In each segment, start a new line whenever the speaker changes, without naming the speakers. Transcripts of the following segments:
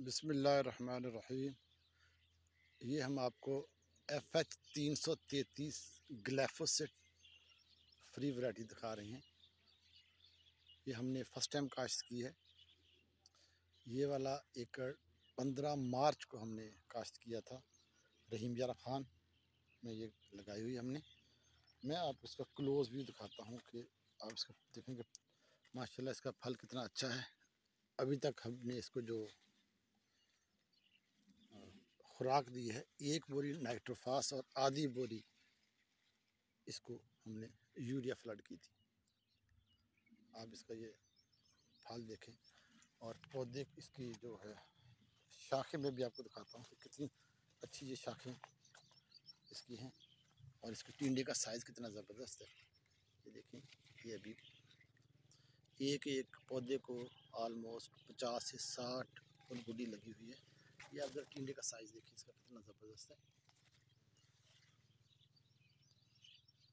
बिसमीम ये हम आपको एफ़ एच तीन सौ तैतीस ग्लेफोसिट फ्री वैरायटी दिखा रहे हैं। ये हमने फ़र्स्ट टाइम काश्त की है। ये वाला एकड़ पंद्रह मार्च को हमने काश्त किया था। रहीम यारा खान में ये लगाई हुई हमने। मैं आप इसका क्लोज़ व्यू दिखाता हूँ कि आप इसका देखेंगे, माशाल्लाह इसका फल कितना अच्छा है। अभी तक हमने इसको जो खुराक दी है, एक बोरी नाइट्रोफास और आधी बोरी इसको हमने यूरिया फ्लड की थी। आप इसका ये फल देखें और पौधे इसकी जो है, शाखें में भी आपको दिखाता हूँ कि कितनी अच्छी ये शाखें इसकी हैं और इसके टिंडे का साइज़ कितना ज़बरदस्त है। ये देखें, ये अभी एक एक पौधे को ऑलमोस्ट पचास से साठ फुल गुडी लगी हुई है। ये आप जरा टिंडे का साइज़ देखिए, इसका कितना ज़बरदस्त है।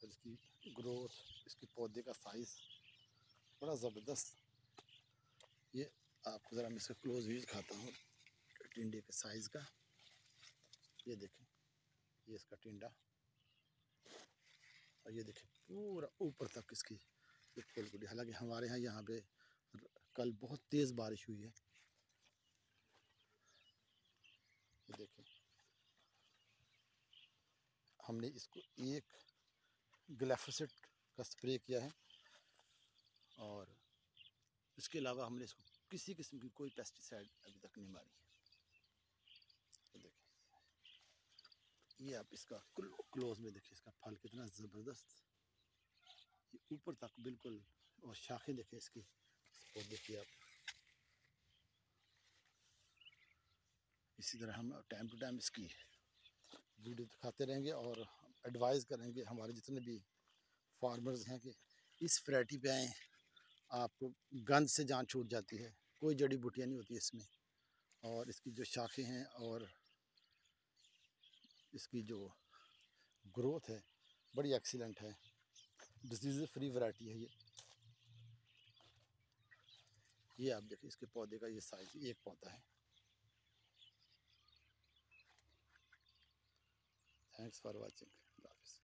और इसकी ग्रोथ इसके पौधे का साइज़ बड़ा ज़बरदस्त। ये आपको ज़रा मैं इसका क्लोज व्यू दिखाता हूँ, टिंडे के साइज़ का। ये देखें, ये इसका टिंडा। और ये देखें, पूरा ऊपर तक इसकी फूल गुड़ी हालाँकि हमारे यहाँ यहाँ पे कल बहुत तेज़ बारिश हुई है। ये देखें। हमने इसको एक ग्लेफोसिट का स्प्रे किया है और इसके अलावा हमने इसको किसी किस्म की कोई पेस्टिसाइड अभी तक नहीं मारी है। ये देखें, ये आप इसका क्लोज में देखिए इसका फल कितना ज़बरदस्त। ये ऊपर तक बिल्कुल, और शाखें देखें इसकी, और देखिए आप। इसी तरह हम टाइम टू टाइम इसकी वीडियो दिखाते रहेंगे और एडवाइस करेंगे। हमारे जितने भी फार्मर्स हैं कि इस वैरायटी पे आएँ आपको गंद से जान छूट जाती है। कोई जड़ी बूटियाँ नहीं होती इसमें। और इसकी जो शाखें हैं और इसकी जो ग्रोथ है, बड़ी एक्सीलेंट है। डिज़ीज़ फ्री वैरायटी है ये। ये आप देखिए, इसके पौधे का ये साइज़ एक पौधा है। Thanks for watching.